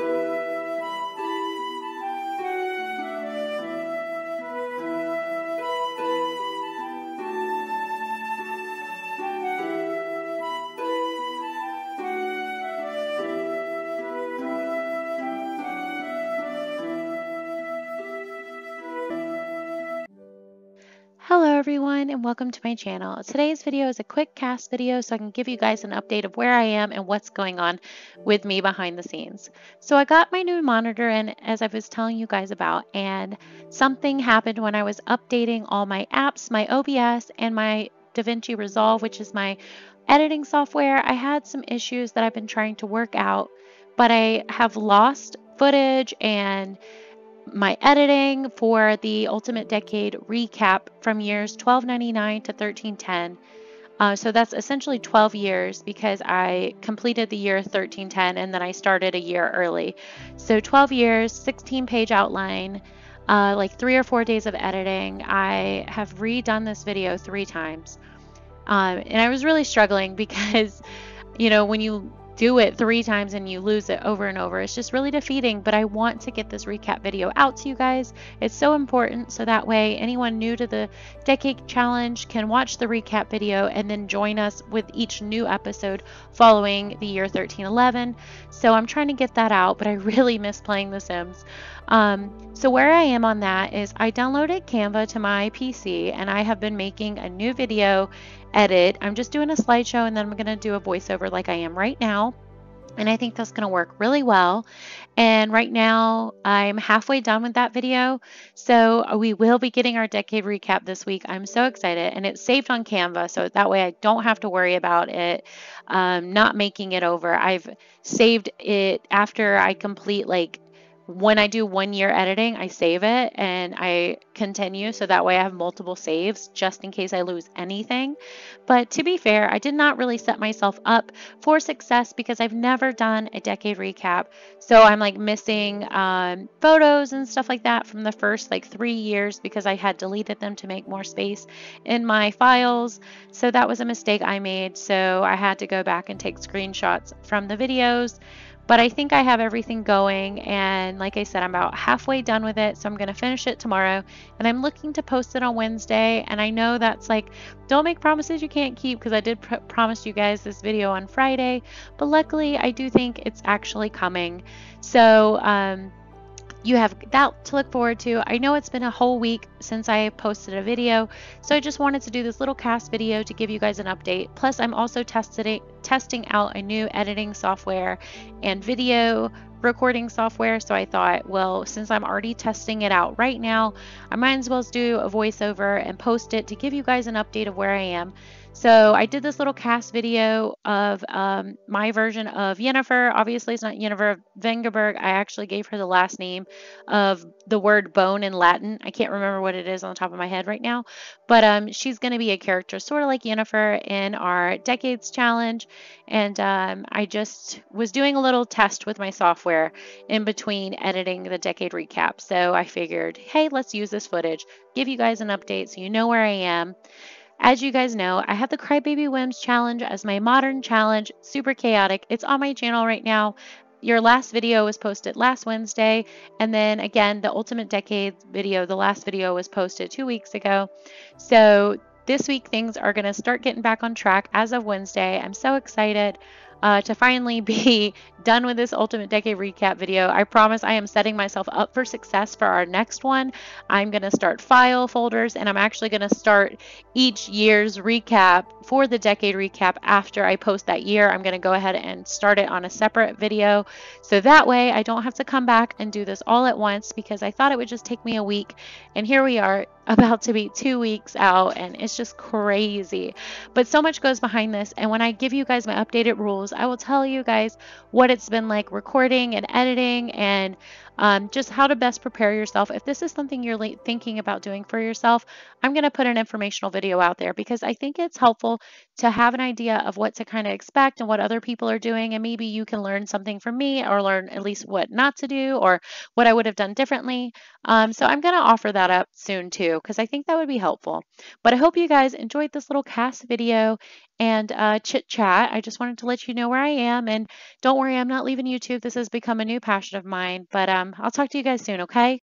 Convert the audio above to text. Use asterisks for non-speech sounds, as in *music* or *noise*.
Hello everyone and welcome to my channel. Today's video is a quick CAS video so I can give you guys an update of where I am and what's going on with me behind the scenes. So I got my new monitor in as I was telling you guys about and something happened when I was updating all my apps, my OBS and my DaVinci Resolve which is my editing software. I had some issues that I've been trying to work out but I have lost footage and my editing for the Ultimate Decade recap from years 1299 to 1310. Uh, so that's essentially 12 years because I completed the year 1310 and then I started a year early. So 12 years, 16 page outline, uh, like three or four days of editing. I have redone this video three times. Um, and I was really struggling *laughs* because, you know, when you do it three times and you lose it over and over. It's just really defeating, but I want to get this recap video out to you guys. It's so important so that way anyone new to the Decade Challenge can watch the recap video and then join us with each new episode following the year 1311. So I'm trying to get that out, but I *laughs* really miss playing The Sims. Um, so where I am on that is I downloaded Canva to my PC and I have been making a new video edit. I'm just doing a slideshow and then I'm going to do a voiceover like I am right now. And I think that's going to work really well. And right now I'm halfway done with that video. So we will be getting our decade recap this week. I'm so excited. And it's saved on Canva. So that way I don't have to worry about it um, not making it over. I've saved it after I complete like when I do one year editing, I save it and I continue so that way I have multiple saves just in case I lose anything. But to be fair, I did not really set myself up for success because I've never done a decade recap. So I'm like missing um, photos and stuff like that from the first like three years because I had deleted them to make more space in my files. So that was a mistake I made. So I had to go back and take screenshots from the videos. But I think I have everything going and like I said, I'm about halfway done with it. So I'm going to finish it tomorrow and I'm looking to post it on Wednesday. And I know that's like, don't make promises you can't keep because I did pr promise you guys this video on Friday. But luckily I do think it's actually coming. So, um, you have that to look forward to. I know it's been a whole week since I posted a video, so I just wanted to do this little CAS video to give you guys an update. Plus, I'm also testing testing out a new editing software and video recording software. So I thought, well, since I'm already testing it out right now, I might as well do a voiceover and post it to give you guys an update of where I am. So I did this little CAS video of um, my version of Yennefer. Obviously, it's not Yennefer Vengerberg. I actually gave her the last name of the word bone in Latin. I can't remember what it is on the top of my head right now, but um, she's going to be a character sort of like Yennefer in our Decades Challenge. And um, I just was doing a little test with my software in between editing the Decade recap. So I figured, hey, let's use this footage, give you guys an update so you know where I am. As you guys know, I have the Crybaby Whims challenge as my modern challenge, super chaotic. It's on my channel right now. Your last video was posted last Wednesday, and then again, the Ultimate Decades video, the last video was posted two weeks ago. So this week, things are going to start getting back on track as of Wednesday. I'm so excited uh, to finally be *laughs* done with this Ultimate Decade recap video. I promise I am setting myself up for success for our next one. I'm going to start file folders and I'm actually going to start each year's recap for the decade recap after I post that year. I'm going to go ahead and start it on a separate video. So that way I don't have to come back and do this all at once because I thought it would just take me a week. And here we are about to be two weeks out and it's just crazy. But so much goes behind this. And when I give you guys my updated rules, I will tell you guys what it's been like recording and editing and um, just how to best prepare yourself. If this is something you're thinking about doing for yourself, I'm going to put an informational video out there because I think it's helpful to have an idea of what to kind of expect and what other people are doing. And maybe you can learn something from me or learn at least what not to do or what I would have done differently. Um, so I'm going to offer that up soon too because I think that would be helpful. But I hope you guys enjoyed this little CAS video and uh, chit chat. I just wanted to let you know where I am. And don't worry, I'm not leaving YouTube. This has become a new passion of mine. But um, I'll talk to you guys soon, okay?